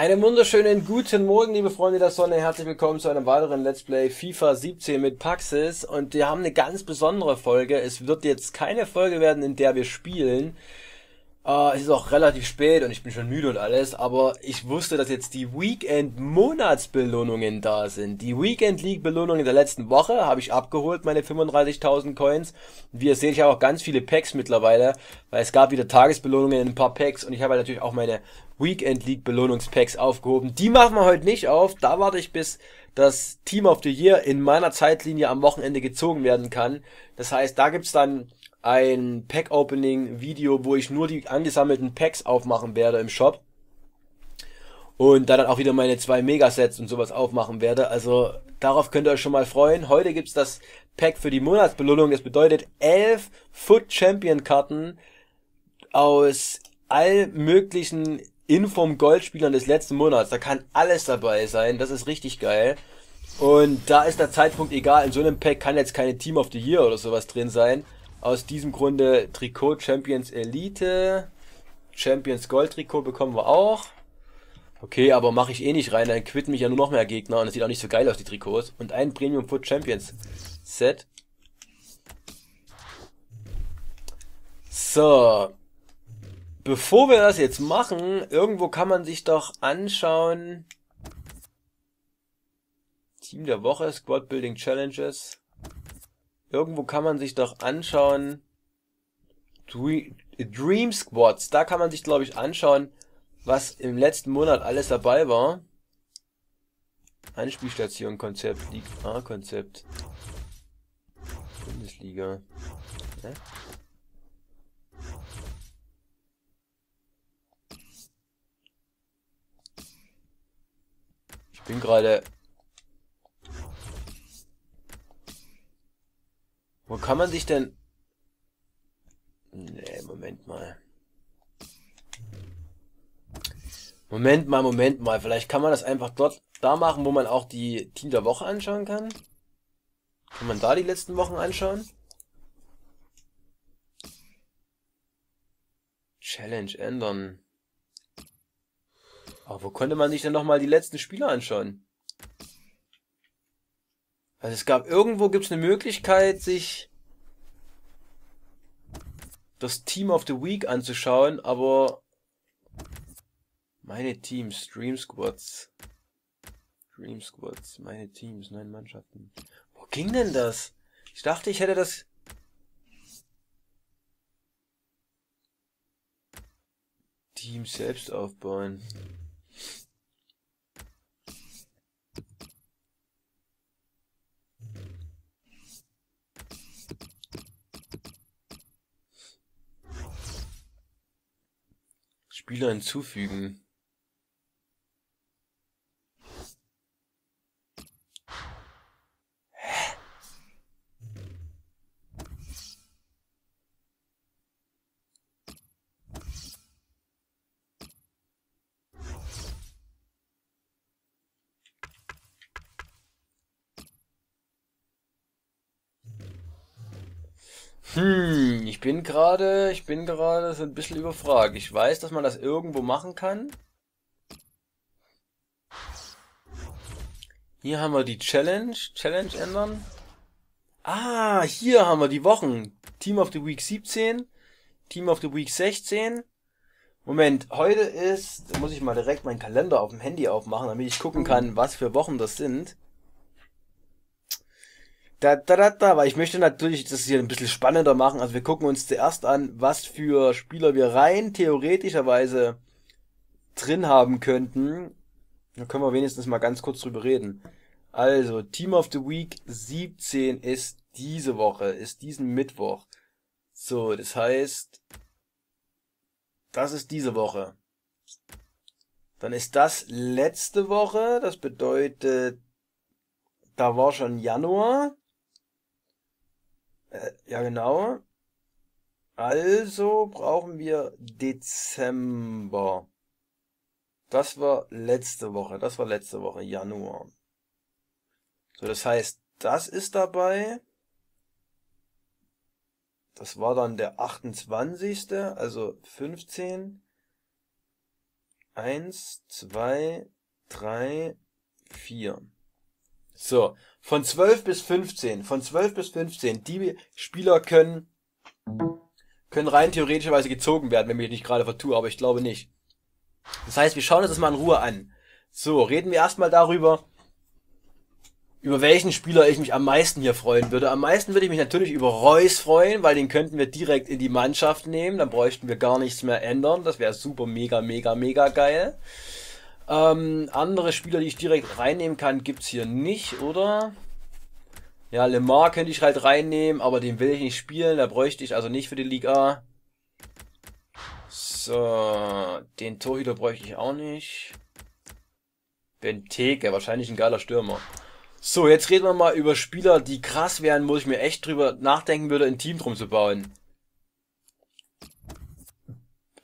Einen wunderschönen guten Morgen, liebe Freunde der Sonne. Herzlich willkommen zu einem weiteren Let's Play FIFA 17 mit Paxis. Und wir haben eine ganz besondere Folge. Es wird jetzt keine Folge werden, in der wir spielen. Uh, es ist auch relativ spät und ich bin schon müde und alles, aber ich wusste, dass jetzt die Weekend-Monatsbelohnungen da sind. Die Weekend League-Belohnungen der letzten Woche habe ich abgeholt, meine 35.000 Coins. Wie ihr seht, ich habe auch ganz viele Packs mittlerweile, weil es gab wieder Tagesbelohnungen in ein paar Packs und ich habe halt natürlich auch meine Weekend League Belohnungspacks aufgehoben. Die machen wir heute nicht auf, da warte ich bis das Team of the Year in meiner Zeitlinie am Wochenende gezogen werden kann. Das heißt, da gibt's dann ein Pack-Opening-Video, wo ich nur die angesammelten Packs aufmachen werde im Shop. Und da dann auch wieder meine zwei Megasets und sowas aufmachen werde. Also darauf könnt ihr euch schon mal freuen. Heute gibt's das Pack für die Monatsbelohnung. Das bedeutet elf Foot Champion Karten aus all möglichen Inform Goldspielern des letzten Monats. Da kann alles dabei sein. Das ist richtig geil. Und da ist der Zeitpunkt egal. In so einem Pack kann jetzt keine Team of the Year oder sowas drin sein. Aus diesem Grunde Trikot Champions Elite. Champions Gold Trikot bekommen wir auch. Okay, aber mache ich eh nicht rein, dann quitten mich ja nur noch mehr Gegner und es sieht auch nicht so geil aus, die Trikots. Und ein Premium Foot Champions Set. So. Bevor wir das jetzt machen, irgendwo kann man sich doch anschauen. Team der Woche, Squad Building Challenges. Irgendwo kann man sich doch anschauen. Dream Squads. Da kann man sich, glaube ich, anschauen, was im letzten Monat alles dabei war. Anspielstation Konzept, League A Konzept. Bundesliga. Ja? Ich bin gerade Wo kann man sich denn... Nee, Moment mal. Moment mal, Moment mal. Vielleicht kann man das einfach dort da machen, wo man auch die Team der Woche anschauen kann. Kann man da die letzten Wochen anschauen? Challenge ändern. Aber wo konnte man sich denn nochmal die letzten Spieler anschauen? Also es gab irgendwo gibt es eine Möglichkeit, sich das Team of the Week anzuschauen, aber meine Teams, Dream Squads. Dream Squads, meine Teams, neun Mannschaften. Wo ging denn das? Ich dachte, ich hätte das. Team selbst aufbauen. Spieler hinzufügen Hm, ich bin gerade, ich bin gerade so ein bisschen überfragt. Ich weiß, dass man das irgendwo machen kann. Hier haben wir die Challenge, Challenge ändern. Ah, hier haben wir die Wochen. Team of the Week 17, Team of the Week 16. Moment, heute ist, da muss ich mal direkt meinen Kalender auf dem Handy aufmachen, damit ich gucken kann, was für Wochen das sind. Da, da, da, da, weil ich möchte natürlich das hier ein bisschen spannender machen. Also wir gucken uns zuerst an, was für Spieler wir rein theoretischerweise drin haben könnten. Da können wir wenigstens mal ganz kurz drüber reden. Also, Team of the Week 17 ist diese Woche, ist diesen Mittwoch. So, das heißt, das ist diese Woche. Dann ist das letzte Woche, das bedeutet, da war schon Januar. Äh, ja, genau. Also brauchen wir Dezember. Das war letzte Woche. Das war letzte Woche, Januar. So, das heißt, das ist dabei. Das war dann der 28. Also 15. Eins, zwei, drei, vier. So, von 12 bis 15, von 12 bis 15, die Spieler können, können rein theoretischerweise gezogen werden, wenn ich mich nicht gerade vertue, aber ich glaube nicht. Das heißt, wir schauen uns das mal in Ruhe an. So, reden wir erstmal darüber, über welchen Spieler ich mich am meisten hier freuen würde. Am meisten würde ich mich natürlich über Reus freuen, weil den könnten wir direkt in die Mannschaft nehmen. Dann bräuchten wir gar nichts mehr ändern. Das wäre super, mega, mega, mega geil. Ähm, andere Spieler, die ich direkt reinnehmen kann, gibt's hier nicht, oder? Ja, Lemar könnte ich halt reinnehmen, aber den will ich nicht spielen. Da bräuchte ich also nicht für die Liga. So, den Torhüter bräuchte ich auch nicht. Benteke, wahrscheinlich ein geiler Stürmer. So, jetzt reden wir mal über Spieler, die krass wären, wo ich mir echt drüber nachdenken würde, ein Team drum zu bauen.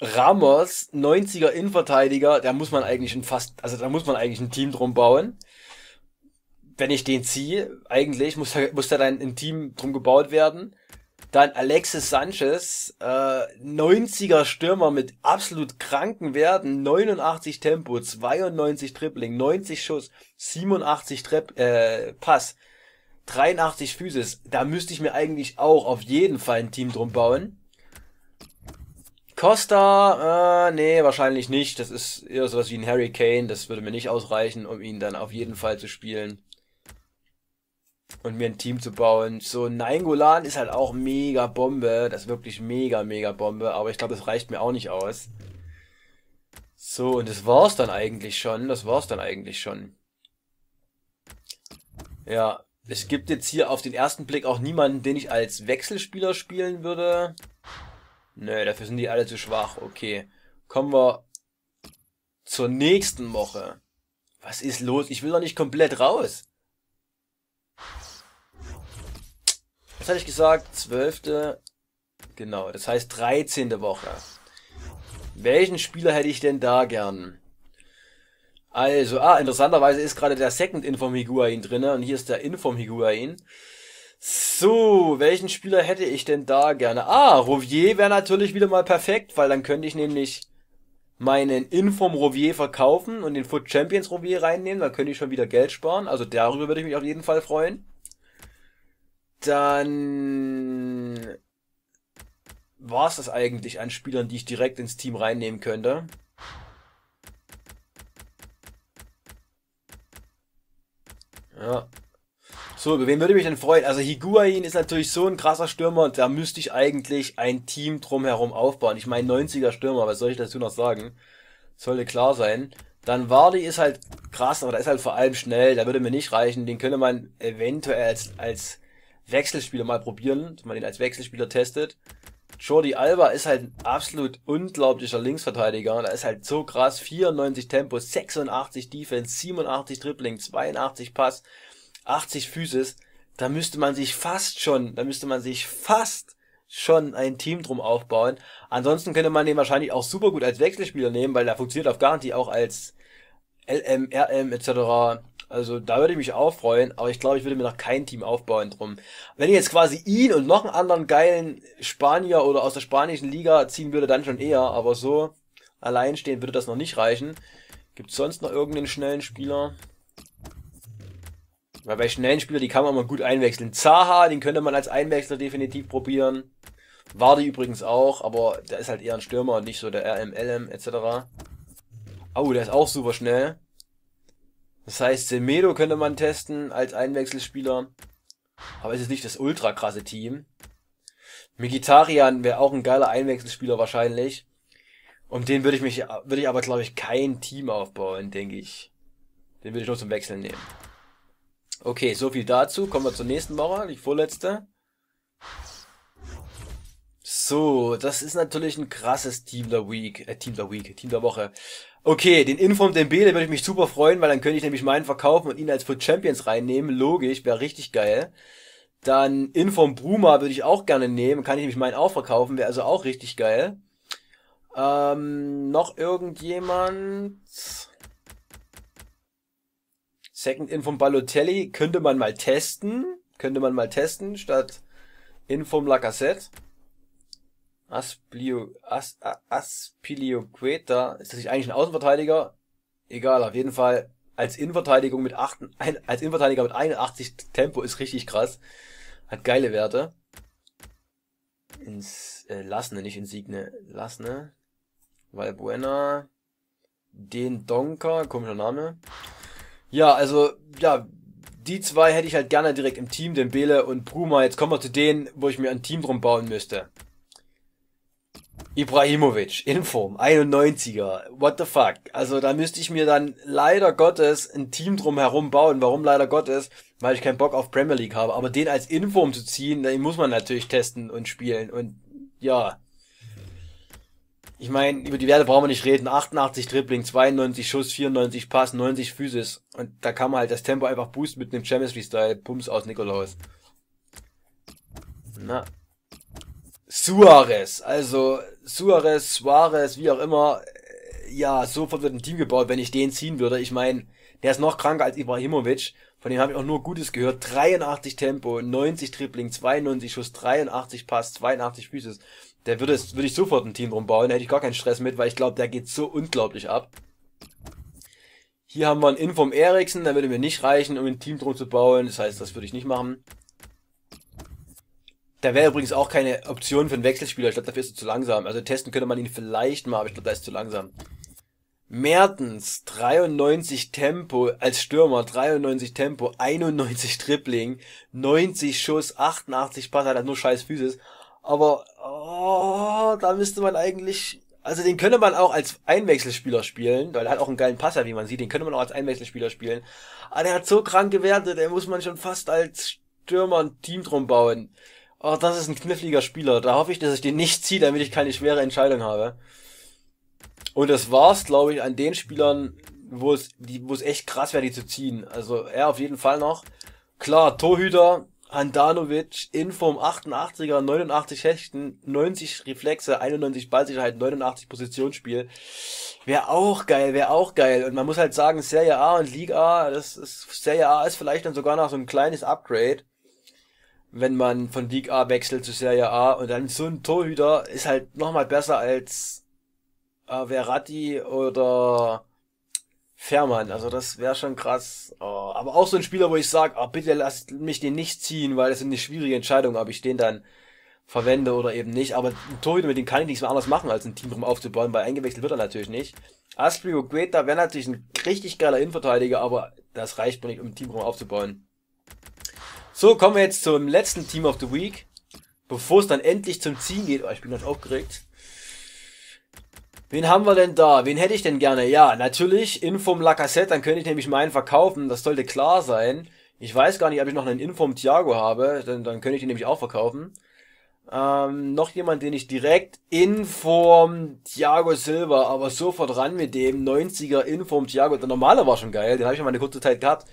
Ramos, 90er Innenverteidiger, da muss man eigentlich ein fast, also da muss man eigentlich ein Team drum bauen. Wenn ich den ziehe, eigentlich muss da, muss da dann ein Team drum gebaut werden. Dann Alexis Sanchez, äh, 90er Stürmer mit absolut kranken Werten, 89 Tempo, 92 Dribbling, 90 Schuss, 87 Trepp, äh, Pass, 83 Physis. Da müsste ich mir eigentlich auch auf jeden Fall ein Team drum bauen. Costa, äh, nee, wahrscheinlich nicht. Das ist eher sowas wie ein Harry Kane. Das würde mir nicht ausreichen, um ihn dann auf jeden Fall zu spielen und mir ein Team zu bauen. So, Nainggolan ist halt auch mega Bombe. Das ist wirklich mega, mega Bombe. Aber ich glaube, das reicht mir auch nicht aus. So, und das war's dann eigentlich schon. Das war's dann eigentlich schon. Ja, es gibt jetzt hier auf den ersten Blick auch niemanden, den ich als Wechselspieler spielen würde. Nö, dafür sind die alle zu schwach. Okay. Kommen wir zur nächsten Woche. Was ist los? Ich will doch nicht komplett raus. Was hatte ich gesagt? Zwölfte. Genau, das heißt 13. Woche. Welchen Spieler hätte ich denn da gern? Also, ah, interessanterweise ist gerade der Second Inform Higuain drinne und hier ist der Inform Higuain. So, welchen Spieler hätte ich denn da gerne? Ah, Rouvier wäre natürlich wieder mal perfekt, weil dann könnte ich nämlich meinen Inform Rouvier verkaufen und den Foot Champions Rouvier reinnehmen, dann könnte ich schon wieder Geld sparen. Also darüber würde ich mich auf jeden Fall freuen. Dann war es das eigentlich an Spielern, die ich direkt ins Team reinnehmen könnte. Ja. So, über wen würde ich mich denn freuen? Also Higuain ist natürlich so ein krasser Stürmer, da müsste ich eigentlich ein Team drumherum aufbauen. Ich meine 90er Stürmer, was soll ich dazu noch sagen? Sollte klar sein. Dann Vardy ist halt krass, aber der ist halt vor allem schnell, der würde mir nicht reichen. Den könnte man eventuell als, als Wechselspieler mal probieren, dass man ihn als Wechselspieler testet. Jordi Alba ist halt ein absolut unglaublicher Linksverteidiger. Da ist halt so krass. 94 Tempo, 86 Defense, 87 Dribbling, 82 Pass, 80 Physis. Da müsste man sich fast schon, da müsste man sich fast schon ein Team drum aufbauen. Ansonsten könnte man den wahrscheinlich auch super gut als Wechselspieler nehmen, weil der funktioniert auf Garantie auch als LM, RM etc. Also da würde ich mich auch freuen, aber ich glaube, ich würde mir noch kein Team aufbauen drum. Wenn ich jetzt quasi ihn und noch einen anderen geilen Spanier oder aus der spanischen Liga ziehen würde, dann schon eher, aber so alleinstehend würde das noch nicht reichen. Gibt sonst noch irgendeinen schnellen Spieler? Weil bei schnellen Spielern, die kann man mal gut einwechseln. Zaha, den könnte man als Einwechsler definitiv probieren. Wardi übrigens auch, aber der ist halt eher ein Stürmer und nicht so der RMLM etc. Oh, der ist auch super schnell. Das heißt, Semedo könnte man testen als Einwechselspieler. Aber es ist nicht das ultra krasse Team. Migitarian wäre auch ein geiler Einwechselspieler wahrscheinlich. Um den würde ich mich, würde ich aber glaube ich kein Team aufbauen, denke ich. Den würde ich nur zum Wechseln nehmen. Okay, so viel dazu. Kommen wir zur nächsten Woche, die vorletzte. So, das ist natürlich ein krasses Team der Week, äh, Team der Week, Team der Woche. Okay, den Inform Dembele würde ich mich super freuen, weil dann könnte ich nämlich meinen verkaufen und ihn als Foot Champions reinnehmen. Logisch, wäre richtig geil. Dann Inform Bruma würde ich auch gerne nehmen, kann ich nämlich meinen auch verkaufen, wäre also auch richtig geil. Ähm, noch irgendjemand? Second Inform Balotelli könnte man mal testen. Könnte man mal testen, statt Inform Lacassette. Asplio, As, Aspilioqueta, ist das nicht eigentlich ein Außenverteidiger? Egal, auf jeden Fall als Innenverteidigung mit 8, als Innenverteidiger mit 81 Tempo ist richtig krass. Hat geile Werte. Ins, äh, Lassne, nicht Insigne. Lassne. Valbuena. Den Donker, komischer Name. Ja, also, ja, die zwei hätte ich halt gerne direkt im Team, den Bele und Bruma. Jetzt kommen wir zu denen, wo ich mir ein Team drum bauen müsste. Ibrahimovic, in Form, 91er, what the fuck. Also da müsste ich mir dann leider Gottes ein Team drum herum bauen. Warum leider Gottes? Weil ich keinen Bock auf Premier League habe. Aber den als Inform zu ziehen, den muss man natürlich testen und spielen. Und ja. Ich meine, über die Werte brauchen wir nicht reden. 88 Dribbling, 92 Schuss, 94 Pass, 90 Physis. Und da kann man halt das Tempo einfach boosten mit einem Chemistry-Style. Pumps aus Nikolaus. Na, Suarez, also Suarez, Suarez, wie auch immer, ja, sofort wird ein Team gebaut, wenn ich den ziehen würde. Ich meine, der ist noch kranker als Ibrahimovic, von dem habe ich auch nur Gutes gehört. 83 Tempo, 90 Tripling, 92 Schuss, 83 Pass, 82 Füße. Der würde, würde ich sofort ein Team drum bauen, da hätte ich gar keinen Stress mit, weil ich glaube, der geht so unglaublich ab. Hier haben wir einen Inform Eriksen, der würde mir nicht reichen, um ein Team drum zu bauen. Das heißt, das würde ich nicht machen. Da wäre übrigens auch keine Option für einen Wechselspieler. Ich glaube, dafür ist er zu langsam. Also testen könnte man ihn vielleicht mal, aber ich glaube, da ist zu langsam. Mertens, 93 Tempo als Stürmer, 93 Tempo, 91 Tripling, 90 Schuss, 88 Pass, hat er nur scheiß Physis. Aber, oh, da müsste man eigentlich, also den könnte man auch als Einwechselspieler spielen, weil er hat auch einen geilen Passer, wie man sieht, den könnte man auch als Einwechselspieler spielen. Aber der hat so kranke Werte, der muss man schon fast als Stürmer ein Team drum bauen. Oh, das ist ein kniffliger Spieler. Da hoffe ich, dass ich den nicht ziehe, damit ich keine schwere Entscheidung habe. Und das war's, glaube ich, an den Spielern, wo es, die, wo es echt krass wäre, die zu ziehen. Also er auf jeden Fall noch. Klar, Torhüter, Handanovic, Inform 88er, 89 Hechten, 90 Reflexe, 91 Ballsicherheit, 89 Positionsspiel. Wäre auch geil, wäre auch geil. Und man muss halt sagen, Serie A und Liga A, das ist, Serie A ist vielleicht dann sogar noch so ein kleines Upgrade wenn man von League A wechselt zu Serie A und dann so ein Torhüter ist halt nochmal besser als äh, Verratti oder Fährmann. Also das wäre schon krass. Oh, aber auch so ein Spieler, wo ich sage, oh, bitte lasst mich den nicht ziehen, weil das ist eine schwierige Entscheidung, ob ich den dann verwende oder eben nicht. Aber ein Torhüter, mit dem kann ich nichts mehr anderes machen, als ein Team drum aufzubauen, weil eingewechselt wird er natürlich nicht. Asprio Guetta wäre natürlich ein richtig geiler Innenverteidiger, aber das reicht mir nicht, um ein Team drum aufzubauen. So, kommen wir jetzt zum letzten Team of the Week. Bevor es dann endlich zum Ziehen geht. Oh, ich bin ganz aufgeregt. Wen haben wir denn da? Wen hätte ich denn gerne? Ja, natürlich Inform Lacassette, dann könnte ich nämlich meinen verkaufen. Das sollte klar sein. Ich weiß gar nicht, ob ich noch einen Inform Thiago habe. Dann, dann könnte ich den nämlich auch verkaufen. Ähm, noch jemand, den ich direkt Inform Thiago Silva, aber sofort ran mit dem 90er Inform Thiago. Der normale war schon geil, den habe ich mal eine kurze Zeit gehabt.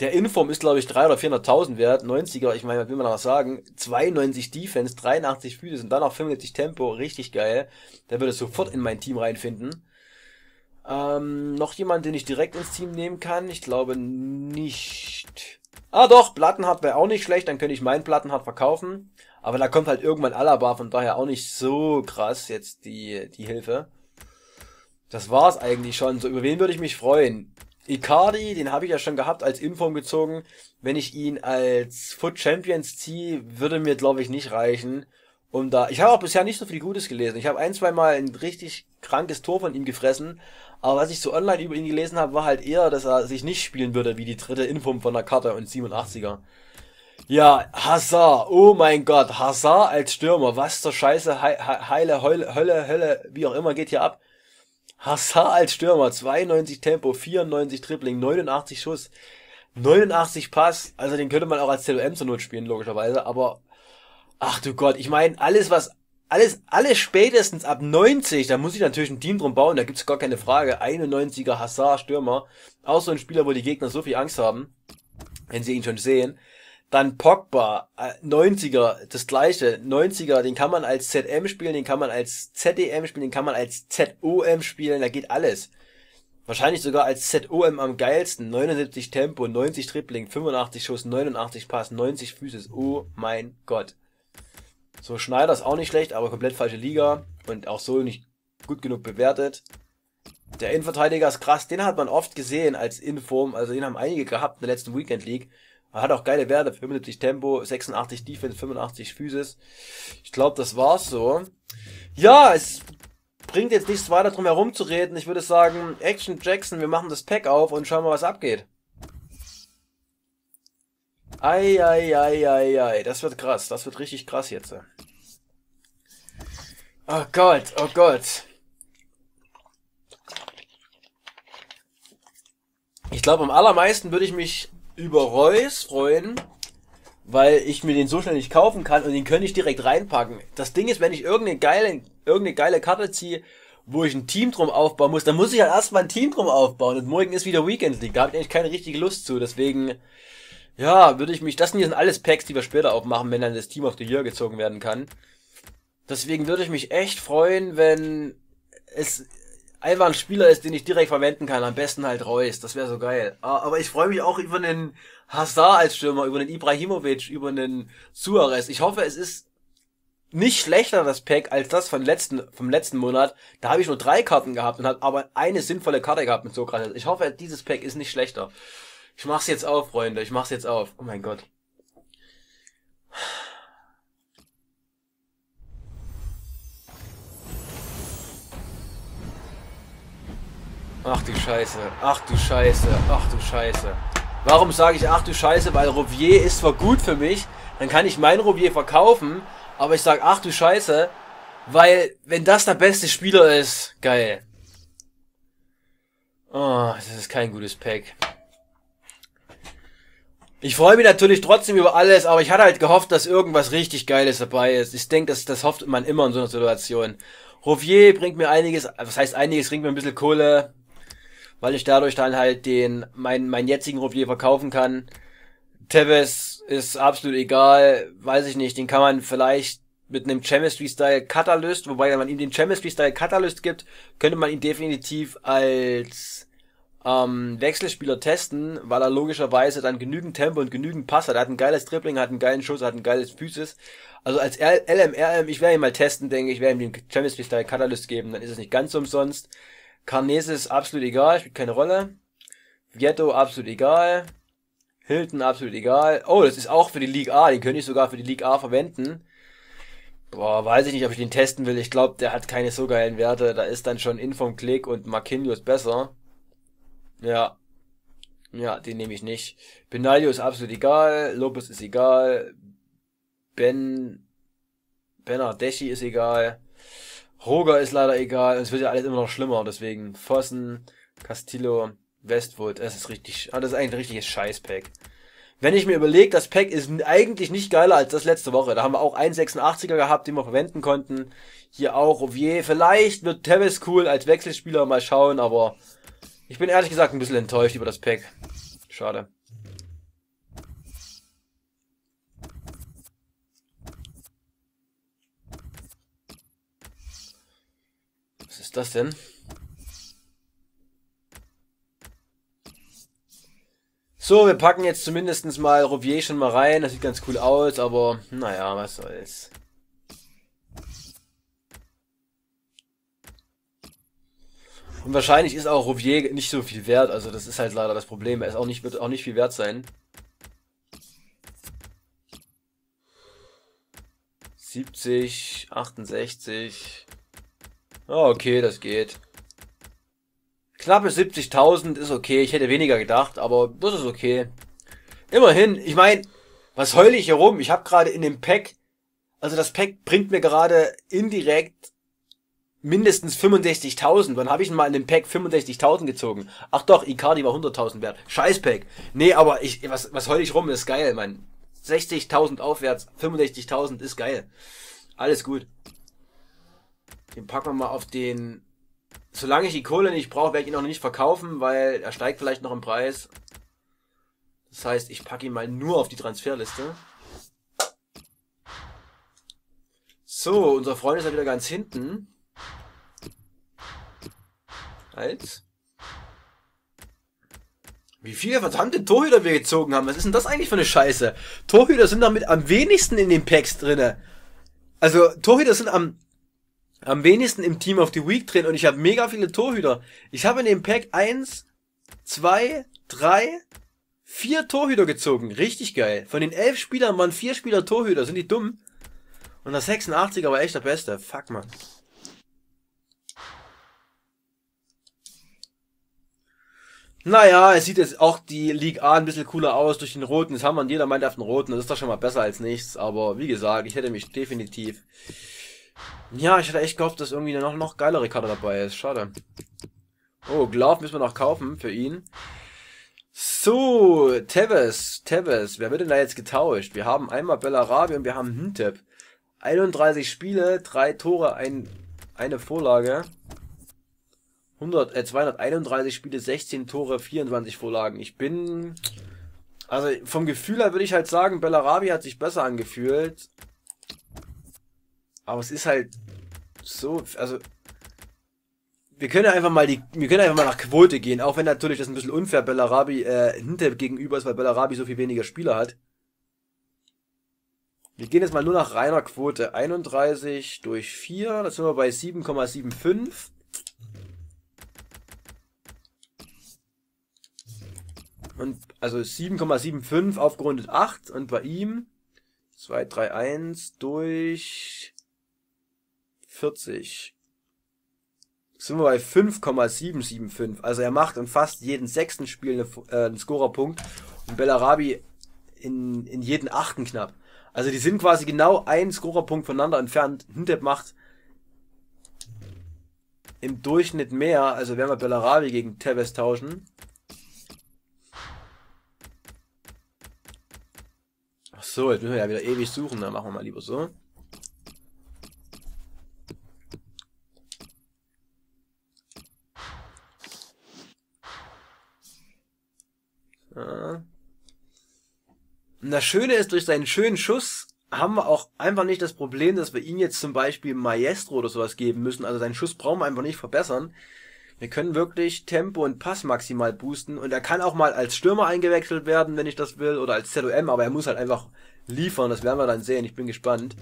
Der Inform ist, glaube ich, 300.000 oder 400.000 wert. 90er, ich meine, will man noch sagen? 92 Defense, 83 Füße und dann noch 75 Tempo. Richtig geil. Der würde sofort in mein Team reinfinden. Ähm, noch jemand, den ich direkt ins Team nehmen kann? Ich glaube nicht. Ah doch, Plattenhard wäre auch nicht schlecht. Dann könnte ich meinen Plattenhard verkaufen. Aber da kommt halt irgendwann Alaba, von daher auch nicht so krass jetzt die, die Hilfe. Das war's eigentlich schon. So, über wen würde ich mich freuen? Icardi, den habe ich ja schon gehabt, als Inform gezogen. Wenn ich ihn als Foot Champions ziehe, würde mir, glaube ich, nicht reichen. Um da, ich habe auch bisher nicht so viel Gutes gelesen. Ich habe ein, zwei Mal ein richtig krankes Tor von ihm gefressen. Aber was ich so online über ihn gelesen habe, war halt eher, dass er sich nicht spielen würde wie die dritte Inform von der Karte und 87er. Ja, Hazard, oh mein Gott, Hazard als Stürmer, was zur Scheiße, Heile, Heule, Hölle, Hölle, wie auch immer geht hier ab. Hazard als Stürmer, 92 Tempo, 94 Tripling, 89 Schuss, 89 Pass. Also den könnte man auch als CLM zur Not spielen, logischerweise. Aber, ach du Gott, ich meine, alles was, alles, alles spätestens ab 90, da muss ich natürlich ein Team drum bauen, da gibt's gar keine Frage. 91er Hazard Stürmer. Auch so ein Spieler, wo die Gegner so viel Angst haben, wenn sie ihn schon sehen. Dann Pogba, 90er, äh, das gleiche. 90er, den kann man als ZM spielen, den kann man als ZDM spielen, den kann man als ZOM spielen, da geht alles. Wahrscheinlich sogar als ZOM am geilsten. 79 Tempo, 90 Tripling, 85 Schuss, 89 Pass, 90 Füße. Oh mein Gott. So, Schneider ist auch nicht schlecht, aber komplett falsche Liga und auch so nicht gut genug bewertet. Der Innenverteidiger ist krass, den hat man oft gesehen als Inform, also den haben einige gehabt in der letzten Weekend League. Er hat auch geile Werte, 75 Tempo, 86 Defense, 85 Physis. Ich glaube, das war's so. Ja, es bringt jetzt nichts weiter drum herum zu reden. Ich würde sagen, Action Jackson, wir machen das Pack auf und schauen mal, was abgeht. Ei, ei, ei, ei, ei, das wird krass, das wird richtig krass jetzt. Oh Gott, oh Gott. Ich glaube, am allermeisten würde ich mich über Reus freuen, weil ich mir den so schnell nicht kaufen kann und den könnte ich direkt reinpacken. Das Ding ist, wenn ich irgendeine geile, irgendeine geile Karte ziehe, wo ich ein Team drum aufbauen muss, dann muss ich halt erstmal ein Team drum aufbauen und morgen ist wieder Weekend League. Da habe ich eigentlich keine richtige Lust zu, deswegen, ja, würde ich mich, das sind hier alles Packs, die wir später aufmachen, wenn dann das Team auf die Year gezogen werden kann. Deswegen würde ich mich echt freuen, wenn es einfach ein Spieler ist, den ich direkt verwenden kann. Am besten halt Reus. Das wäre so geil. Ah, aber ich freue mich auch über einen Hazard als Stürmer, über einen Ibrahimovic, über einen Suarez. Ich hoffe, es ist nicht schlechter das Pack als das von letzten, vom letzten Monat. Da habe ich nur drei Karten gehabt und habe aber eine sinnvolle Karte gehabt mit Sokrates. Ich hoffe, dieses Pack ist nicht schlechter. Ich mach's jetzt auf, Freunde. Ich mach's jetzt auf. Oh mein Gott. Ach du Scheiße, ach du Scheiße, ach du Scheiße. Warum sage ich ach du Scheiße? Weil Rouvier ist zwar gut für mich, dann kann ich mein Rouvier verkaufen, aber ich sage ach du Scheiße, weil wenn das der beste Spieler ist, geil. Oh, das ist kein gutes Pack. Ich freue mich natürlich trotzdem über alles, aber ich hatte halt gehofft, dass irgendwas richtig Geiles dabei ist. Ich denke, das, das hofft man immer in so einer Situation. Rouvier bringt mir einiges, was heißt einiges, bringt mir ein bisschen Kohle, weil ich dadurch dann halt den, mein, meinen jetzigen Rouvier verkaufen kann. Tevez ist absolut egal, weiß ich nicht, den kann man vielleicht mit einem Chemistry-Style Catalyst, wobei wenn man ihm den Chemistry-Style Catalyst gibt, könnte man ihn definitiv als ähm, Wechselspieler testen, weil er logischerweise dann genügend Tempo und genügend Pass hat. Er hat ein geiles Dribbling, hat einen geilen Schuss, hat ein geiles Physis. Also als LMRM, ich werde ihn mal testen, denke ich, werde ihm den Chemistry-Style Catalyst geben, dann ist es nicht ganz umsonst. Carnese ist absolut egal, spielt keine Rolle. Vietto absolut egal. Hilton absolut egal. Oh, das ist auch für die League A. Den könnte ich sogar für die League A verwenden. Boah, weiß ich nicht, ob ich den testen will. Ich glaube, der hat keine so geilen Werte. Da ist dann schon Inform Click und Marquinhos besser. Ja. Ja, den nehme ich nicht. Benaglio ist absolut egal. Lopez ist egal. Ben Bernardeschi ist egal. Roger ist leider egal. Es wird ja alles immer noch schlimmer. Deswegen Fossen, Castillo, Westwood. Das ist richtig. Ah, das ist eigentlich ein richtiges Scheiß-Pack. Wenn ich mir überlege, das Pack ist eigentlich nicht geiler als das letzte Woche. Da haben wir auch 1,86er gehabt, den wir verwenden konnten. Hier auch Ovier. Vielleicht wird Tevis cool als Wechselspieler. Mal schauen. Aber ich bin ehrlich gesagt ein bisschen enttäuscht über das Pack. Schade. Das denn? So, wir packen jetzt zumindest mal Rouvier schon mal rein. Das sieht ganz cool aus, aber naja, was soll's. Und wahrscheinlich ist auch Rouvier nicht so viel wert. Also das ist halt leider das Problem. Er ist auch nicht, wird auch nicht viel wert sein. 70, 68. Oh, okay, das geht. Knappe 70.000 ist okay. Ich hätte weniger gedacht, aber das ist okay. Immerhin, ich meine, was heule ich hier rum? Ich habe gerade in dem Pack, also das Pack bringt mir gerade indirekt mindestens 65.000. Wann habe ich denn mal in dem Pack 65.000 gezogen? Ach doch, Icardi war 100.000 wert. Scheiß Pack. Nee, aber ich, was, was heule ich rum? Das ist geil, Mann. 60.000 aufwärts, 65.000 ist geil. Alles gut. Den packen wir mal auf den. Solange ich die Kohle nicht brauche, werde ich ihn noch nicht verkaufen, weil er steigt vielleicht noch im Preis. Das heißt, ich packe ihn mal nur auf die Transferliste. So, unser Freund ist ja wieder ganz hinten. Halt. Wie viele verdammte Torhüter wir gezogen haben. Was ist denn das eigentlich für eine Scheiße? Torhüter sind damit am wenigsten in den Packs drinne. Also Torhüter sind am am wenigsten im Team of the Week drin und ich habe mega viele Torhüter. Ich habe in dem Pack eins, zwei, drei, vier Torhüter gezogen. Richtig geil. Von den elf Spielern waren vier Spieler Torhüter. Sind die dumm? Und der 86er war echt der Beste. Fuck, man. Naja, es sieht jetzt auch die League A ein bisschen cooler aus durch den roten. Das haben wir in jeder Mannschaft einen roten. Das ist doch schon mal besser als nichts. Aber wie gesagt, ich hätte mich definitiv. Ja, ich hätte echt gehofft, dass irgendwie noch, noch geilere Karte dabei ist. Schade. Oh, Glove müssen wir noch kaufen für ihn. So, Tevez, Tevez. Wer wird denn da jetzt getauscht? Wir haben einmal Bellarabi und wir haben Hintep. 31 Spiele, 3 Tore, ein, eine Vorlage. 100, äh, 231 Spiele, 16 Tore, 24 Vorlagen. Ich bin, also vom Gefühl her würde ich halt sagen, Bellarabi hat sich besser angefühlt. Aber es ist halt so, also wir können einfach mal die, wir können einfach mal nach Quote gehen, auch wenn natürlich das ein bisschen unfair Bellarabi äh, hinter gegenüber ist, weil Bellarabi so viel weniger Spieler hat. Wir gehen jetzt mal nur nach reiner Quote. 31 durch 4, da sind wir bei 7,75. Und also 7,75 aufgerundet 8 und bei ihm 231 durch 40. Sind wir bei 5,775. Also er macht in fast jeden sechsten Spiel eine, äh, einen Scorerpunkt und Bellarabi in, in jeden achten knapp. Also die sind quasi genau ein Scorerpunkt voneinander entfernt. Hintep macht im Durchschnitt mehr. Also werden wir Bellarabi gegen Tevez tauschen. Ach so, jetzt müssen wir ja wieder ewig suchen. Dann machen wir mal lieber so. Das Schöne ist, durch seinen schönen Schuss haben wir auch einfach nicht das Problem, dass wir ihn jetzt zum Beispiel Maestro oder sowas geben müssen. Also seinen Schuss brauchen wir einfach nicht verbessern. Wir können wirklich Tempo und Pass maximal boosten und er kann auch mal als Stürmer eingewechselt werden, wenn ich das will, oder als ZOM, aber er muss halt einfach liefern, das werden wir dann sehen, ich bin gespannt.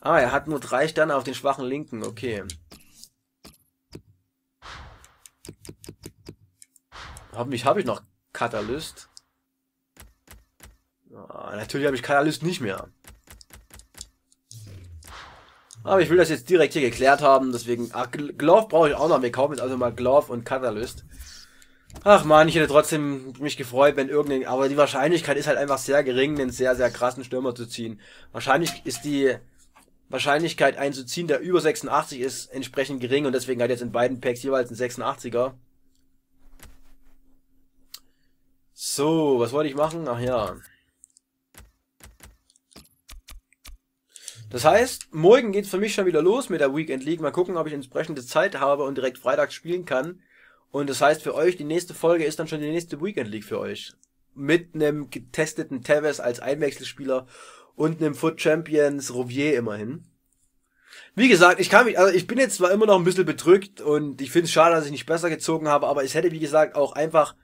Ah, er hat nur drei Sterne auf den schwachen Linken, okay. Hoffentlich habe ich noch Katalyst. Ah, natürlich habe ich Katalyst nicht mehr. Aber ich will das jetzt direkt hier geklärt haben, deswegen... Ach, Glove brauche ich auch noch. Wir kaufen jetzt also mal Glove und Katalyst. Ach man, ich hätte trotzdem mich gefreut, wenn irgendein... Aber die Wahrscheinlichkeit ist halt einfach sehr gering, einen sehr, sehr krassen Stürmer zu ziehen. Wahrscheinlich ist die Wahrscheinlichkeit einzuziehen, der über 86 ist, entsprechend gering und deswegen hat jetzt in beiden Packs jeweils ein 86er. So, was wollte ich machen? Ach ja. Das heißt, morgen geht's für mich schon wieder los mit der Weekend League. Mal gucken, ob ich entsprechende Zeit habe und direkt freitags spielen kann. Und das heißt für euch, die nächste Folge ist dann schon die nächste Weekend League für euch. Mit einem getesteten Tevez als Einwechselspieler und einem Foot Champions Rouvier immerhin. Wie gesagt, ich kann mich, also ich bin jetzt zwar immer noch ein bisschen bedrückt und ich finde es schade, dass ich nicht besser gezogen habe, aber es hätte wie gesagt auch einfach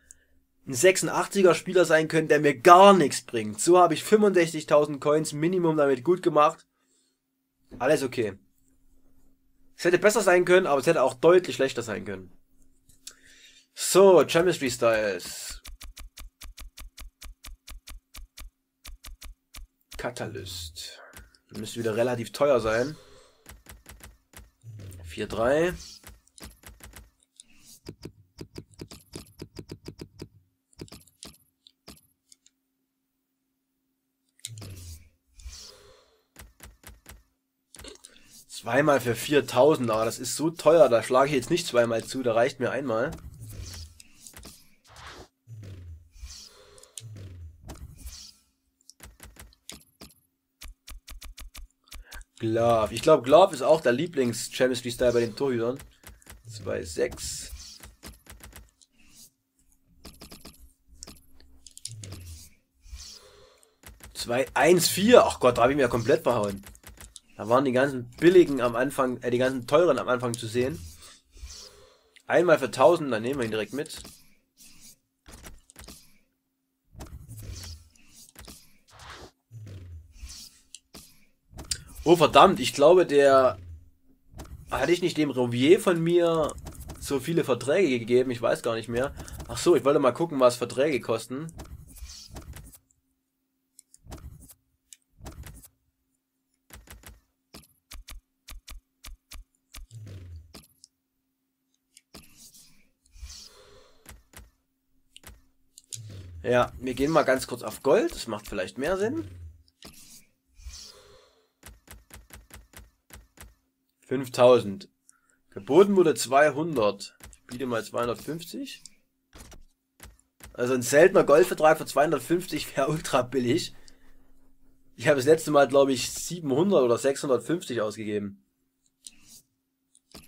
ein 86er Spieler sein können, der mir gar nichts bringt. So habe ich 65.000 Coins Minimum damit gut gemacht. Alles okay. Es hätte besser sein können, aber es hätte auch deutlich schlechter sein können. So, Chemistry Styles. Catalyst. Müsste wieder relativ teuer sein. 4-3. Zweimal für 4000, aber das ist so teuer, da schlage ich jetzt nicht zweimal zu, da reicht mir einmal. Glove. Ich glaube, Glove ist auch der Lieblings-Chemistry-Style bei den Torhütern. 2,6. Zwei, eins, vier. Ach Gott, da habe ich mir ja komplett verhauen. Da waren die ganzen billigen am Anfang, äh, die ganzen teuren am Anfang zu sehen. Einmal für 1000, dann nehmen wir ihn direkt mit. Oh verdammt, ich glaube der... Hatte ich nicht dem Rovier von mir so viele Verträge gegeben? Ich weiß gar nicht mehr. Ach so, ich wollte mal gucken, was Verträge kosten. Ja, wir gehen mal ganz kurz auf Gold. Das macht vielleicht mehr Sinn. 5000. Geboten wurde 200. Ich biete mal 250. Also ein seltener Goldvertrag für 250 wäre ultra billig. Ich habe das letzte Mal, glaube ich, 700 oder 650 ausgegeben.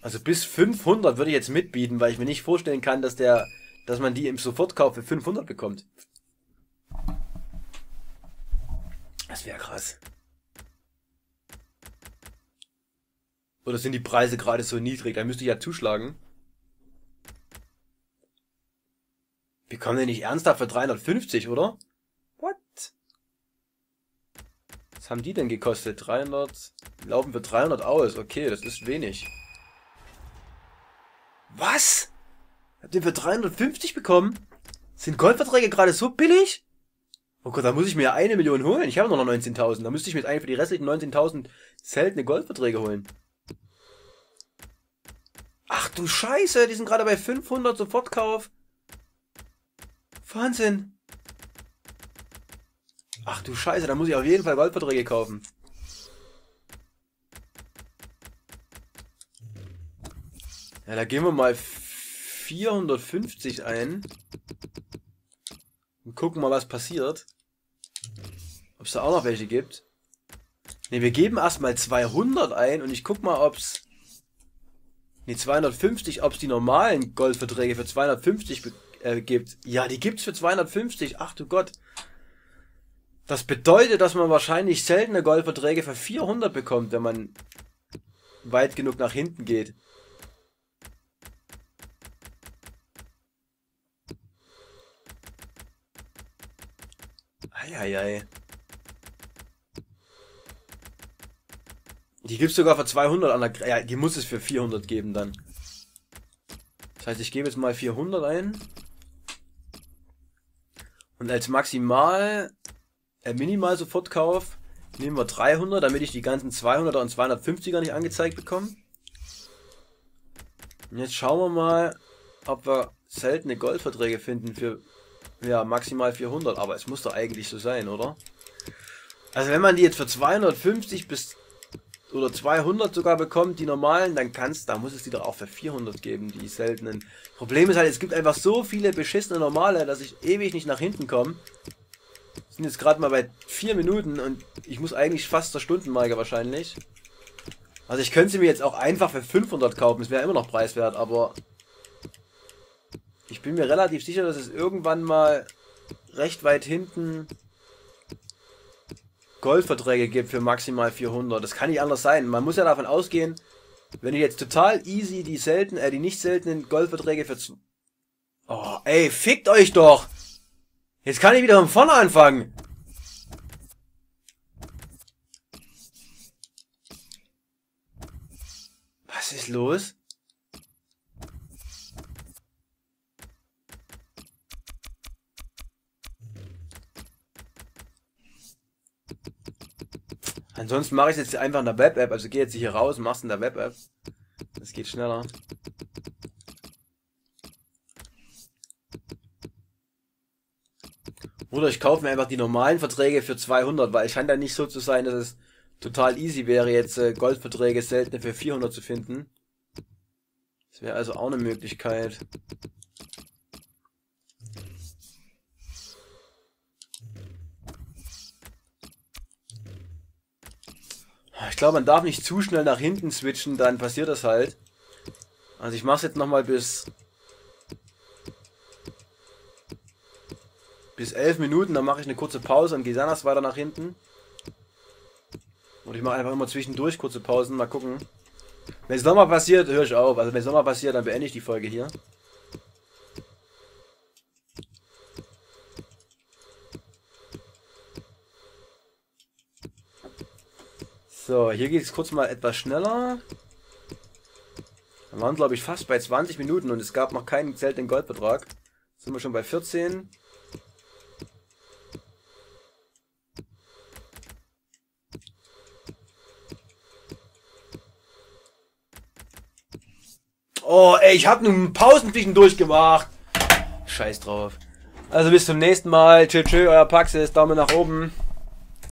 Also bis 500 würde ich jetzt mitbieten, weil ich mir nicht vorstellen kann, dass der dass man die im Sofortkauf für 500 bekommt. Das wäre krass. Oder sind die Preise gerade so niedrig? Da müsste ich ja zuschlagen. Wir kommen denn nicht ernsthaft für 350, oder? What? Was haben die denn gekostet? 300? Laufen für 300 aus. Okay, das ist wenig. Was? Habt ihr für 350 bekommen? Sind Goldverträge gerade so billig? Oh Gott, da muss ich mir eine Million holen. Ich habe noch 19.000. Da müsste ich mir jetzt eigentlich für die restlichen 19.000 seltene Goldverträge holen. Ach du Scheiße, die sind gerade bei 500 Sofortkauf. Wahnsinn. Ach du Scheiße, da muss ich auf jeden Fall Goldverträge kaufen. Ja, da gehen wir mal 450 ein. Und gucken mal, was passiert. Ob es da auch noch welche gibt. Ne, wir geben erstmal 200 ein und ich guck mal, ob's Ne, 250, ob's die normalen Goldverträge für 250 äh, gibt. Ja, die gibt's für 250. Ach du Gott. Das bedeutet, dass man wahrscheinlich seltene Goldverträge für 400 bekommt, wenn man weit genug nach hinten geht. Eieiei. Die gibt's sogar für 200 an der... Ja, die muss es für 400 geben dann. Das heißt, ich gebe jetzt mal 400 ein. Und als Maximal... Äh, Minimal Sofortkauf nehmen wir 300, damit ich die ganzen 200er und 250er nicht angezeigt bekomme. Und jetzt schauen wir mal, ob wir seltene Goldverträge finden für ja, maximal 400, aber es muss doch eigentlich so sein, oder? Also wenn man die jetzt für 250 bis oder 200 sogar bekommt, die normalen, dann kannst, da muss es die doch auch für 400 geben, die seltenen. Problem ist halt, es gibt einfach so viele beschissene normale, dass ich ewig nicht nach hinten komme. Sind jetzt gerade mal bei 4 Minuten und ich muss eigentlich fast zur Stundenmarke wahrscheinlich. Also ich könnte sie mir jetzt auch einfach für 500 kaufen, es wäre immer noch preiswert, aber ich bin mir relativ sicher, dass es irgendwann mal recht weit hinten Goldverträge gibt für maximal 400. Das kann nicht anders sein. Man muss ja davon ausgehen, wenn ich jetzt total easy die selten, äh, die nicht seltenen Goldverträge für... Oh, ey, fickt euch doch! Jetzt kann ich wieder von vorne anfangen. Was ist los? Ansonsten mache ich es jetzt einfach in der Web-App. Also geh jetzt hier raus, mach's in der Web-App. Das geht schneller. Oder ich kaufe mir einfach die normalen Verträge für 200, weil es scheint ja nicht so zu sein, dass es total easy wäre, jetzt äh, Goldverträge selten für 400 zu finden. Das wäre also auch eine Möglichkeit. Ich glaube, man darf nicht zu schnell nach hinten switchen, dann passiert das halt. Also ich mache es jetzt nochmal bis... Bis 11 Minuten, dann mache ich eine kurze Pause und gehe dann erst weiter nach hinten. Und ich mache einfach immer zwischendurch kurze Pausen, mal gucken. Wenn es nochmal passiert, höre ich auf. Also wenn es nochmal passiert, dann beende ich die Folge hier. So, hier geht es kurz mal etwas schneller. Wir waren, glaube ich, fast bei 20 Minuten und es gab noch keinen seltenen Goldbetrag. Sind wir schon bei 14. Oh, ey, ich habe nun Pausen zwischendurch gemacht. Scheiß drauf. Also bis zum nächsten Mal. Tschüss, tschüss, euer Paxis. Daumen nach oben.